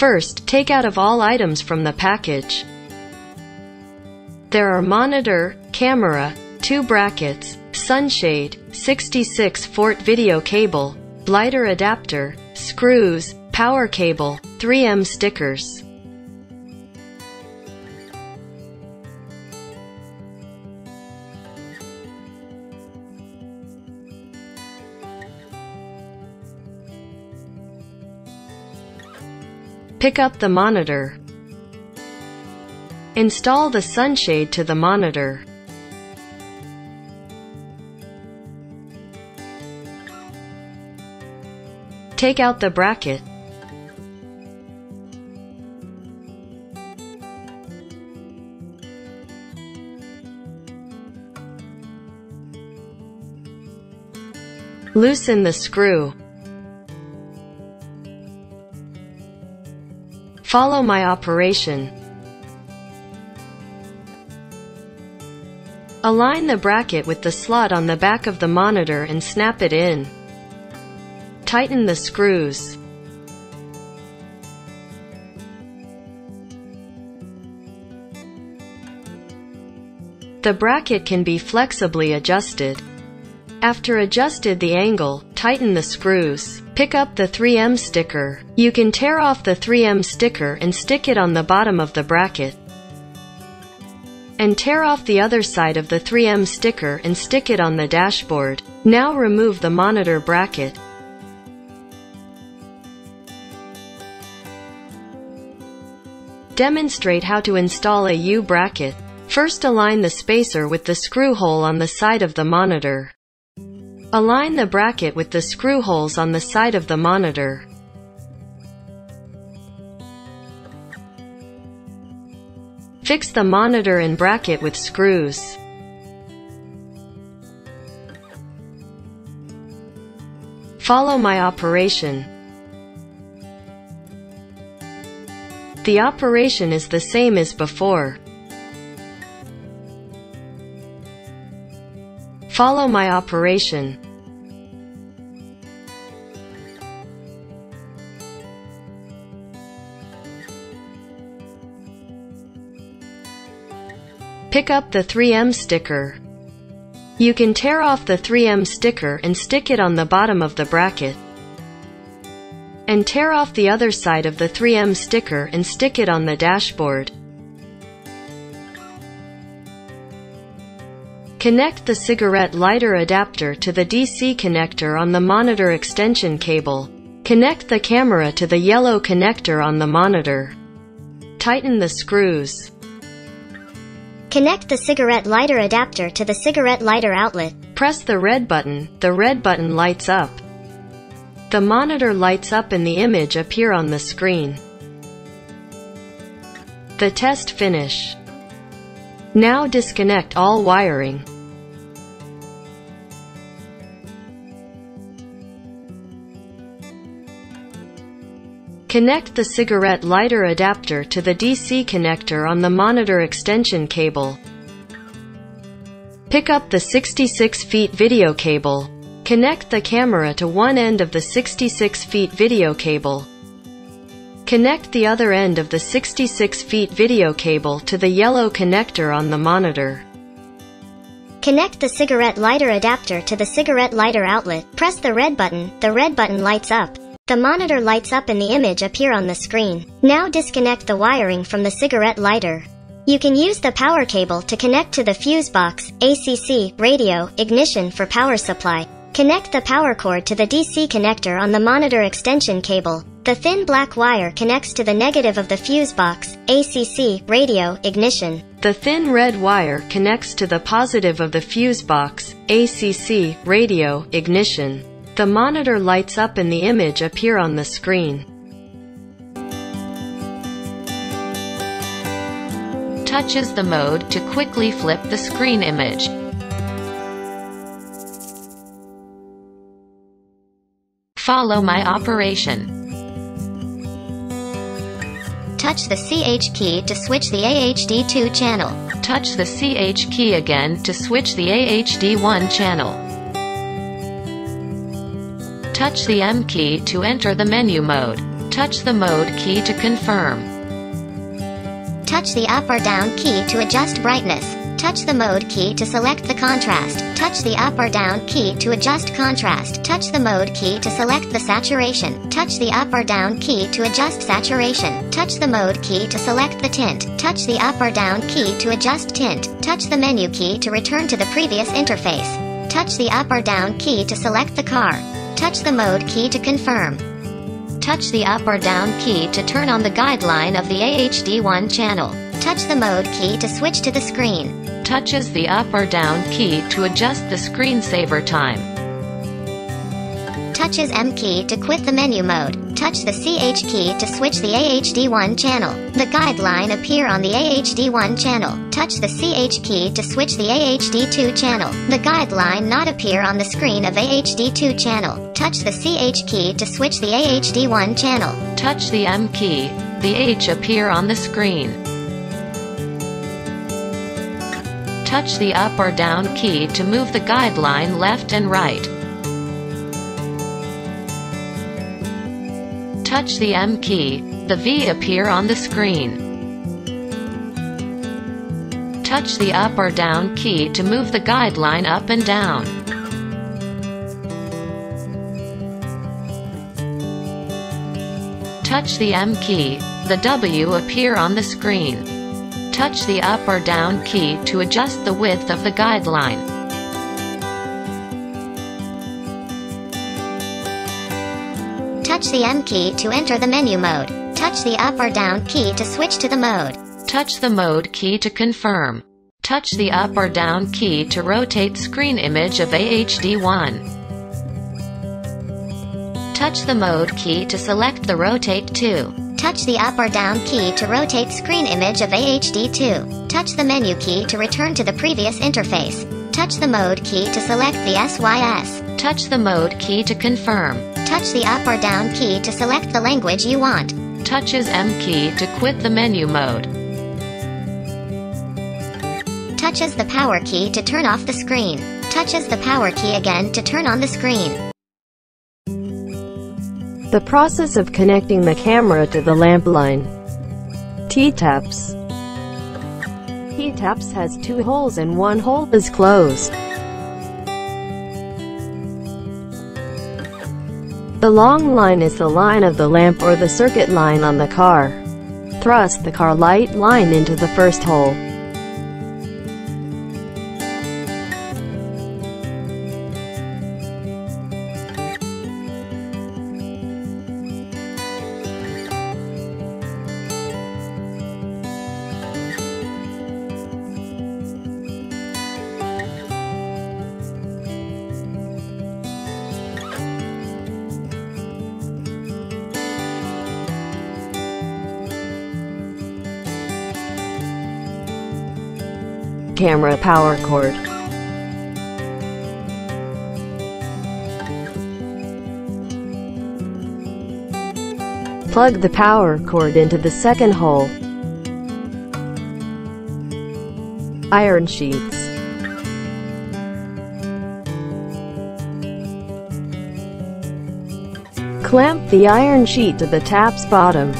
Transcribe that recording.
First, take out of all items from the package. There are monitor, camera, two brackets, sunshade, 66 Fort video cable, lighter adapter, screws, power cable, 3M stickers. Pick up the monitor. Install the sunshade to the monitor. Take out the bracket. Loosen the screw. Follow my operation. Align the bracket with the slot on the back of the monitor and snap it in. Tighten the screws. The bracket can be flexibly adjusted. After adjusted the angle, tighten the screws. Pick up the 3M sticker. You can tear off the 3M sticker and stick it on the bottom of the bracket. And tear off the other side of the 3M sticker and stick it on the dashboard. Now remove the monitor bracket. Demonstrate how to install a U-bracket. First align the spacer with the screw hole on the side of the monitor. Align the bracket with the screw holes on the side of the monitor. Fix the monitor and bracket with screws. Follow my operation. The operation is the same as before. Follow my operation. Pick up the 3M sticker. You can tear off the 3M sticker and stick it on the bottom of the bracket. And tear off the other side of the 3M sticker and stick it on the dashboard. Connect the cigarette lighter adapter to the DC connector on the monitor extension cable. Connect the camera to the yellow connector on the monitor. Tighten the screws. Connect the cigarette lighter adapter to the cigarette lighter outlet. Press the red button. The red button lights up. The monitor lights up and the image appear on the screen. The test finish. Now disconnect all wiring. Connect the cigarette lighter adapter to the DC connector on the monitor extension cable. Pick up the 66 feet video cable. Connect the camera to one end of the 66 feet video cable. Connect the other end of the 66 feet video cable to the yellow connector on the monitor. Connect the cigarette lighter adapter to the cigarette lighter outlet. Press the red button. The red button lights up. The monitor lights up and the image appear on the screen. Now disconnect the wiring from the cigarette lighter. You can use the power cable to connect to the fuse box, ACC, radio, ignition for power supply. Connect the power cord to the DC connector on the monitor extension cable. The thin black wire connects to the negative of the fuse box, ACC, radio, ignition. The thin red wire connects to the positive of the fuse box, ACC, radio, ignition. The monitor lights up and the image appear on the screen. Touches the mode to quickly flip the screen image. Follow my operation. Touch the CH key to switch the AHD2 channel. Touch the CH key again to switch the AHD1 channel. Touch the M key to enter the menu mode. Touch the mode key to confirm. Touch the up or down key to adjust brightness. Touch the mode key to select the contrast. Touch the up or down key to adjust contrast. Touch the mode key to select the saturation. Touch the up or down key to adjust saturation. Touch the mode key to select the tint. Touch the up or down key to adjust tint. Touch the menu key to return to the previous interface. Touch the up or down key to select the car. Touch the mode key to confirm. Touch the up or down key to turn on the guideline of the AHD1 channel. Touch the mode key to switch to the screen touches the up or down key to adjust the screensaver time. Touches M key to quit the menu mode. Touch the CH key to switch the AHD1 channel. The guideline appear on the AHD1 channel. Touch the CH key to switch the AHD2 channel. The guideline not appear on the screen of AHD2 channel. Touch the CH key to switch the AHD1 channel. Touch the M key. The H appear on the screen. Touch the up or down key to move the guideline left and right. Touch the M key, the V appear on the screen. Touch the up or down key to move the guideline up and down. Touch the M key, the W appear on the screen touch the up or down key to adjust the width of the guideline. Touch the M key to enter the menu mode. Touch the up or down key to switch to the mode. Touch the mode key to confirm. Touch the up or down key to rotate screen image of AHD1. Touch the mode key to select the rotate to. Touch the up or down key to rotate screen image of AHD2. Touch the menu key to return to the previous interface. Touch the mode key to select the SYS. Touch the mode key to confirm. Touch the up or down key to select the language you want. Touches M key to quit the menu mode. Touches the power key to turn off the screen. Touches the power key again to turn on the screen. The process of connecting the camera to the lamp line. T-taps. T-taps has two holes and one hole is closed. The long line is the line of the lamp or the circuit line on the car. Thrust the car light line into the first hole. Camera power cord. Plug the power cord into the second hole. Iron sheets. Clamp the iron sheet to the tap's bottom.